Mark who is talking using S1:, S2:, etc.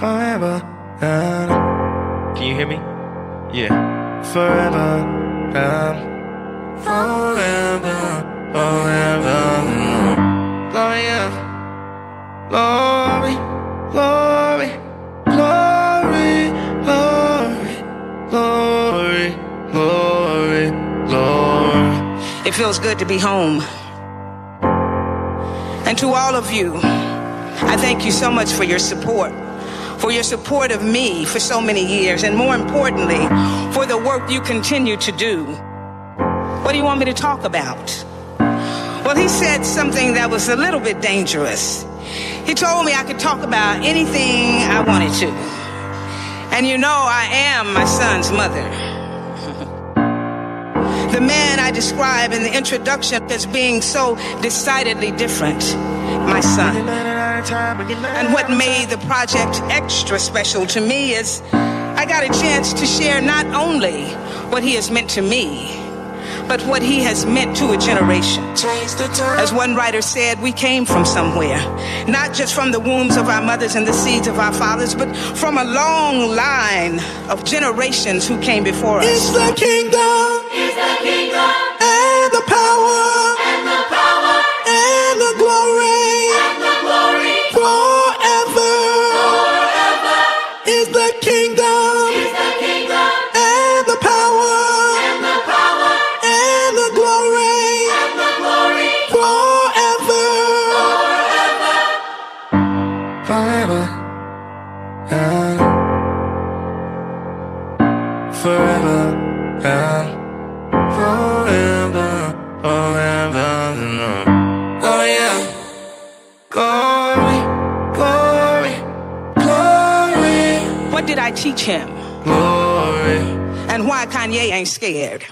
S1: forever. And
S2: Can you hear me? Yeah.
S1: forever. And forever. Forever. Glory, glory, glory, glory, glory, glory, glory, glory.
S3: It feels good to be home. And to all of you, I thank you so much for your support, for your support of me for so many years, and more importantly, for the work you continue to do. What do you want me to talk about? Well, he said something that was a little bit dangerous. He told me I could talk about anything I wanted to. And you know, I am my son's mother. The man I describe in the introduction as being so decidedly different, my son. And what made the project extra special to me is I got a chance to share not only what he has meant to me, but what he has meant to a generation. As one writer said, we came from somewhere, not just from the wombs of our mothers and the seeds of our fathers, but from a long line of generations who came before us.
S1: It's the kingdom
S4: Is the kingdom
S1: and the power.
S4: and the power
S1: and the glory.
S4: and the glory
S1: forever.
S4: forever.
S1: Is the kingdom.
S4: Is the kingdom
S1: and
S3: What did I teach him?
S1: Glory.
S3: And why Kanye ain't scared?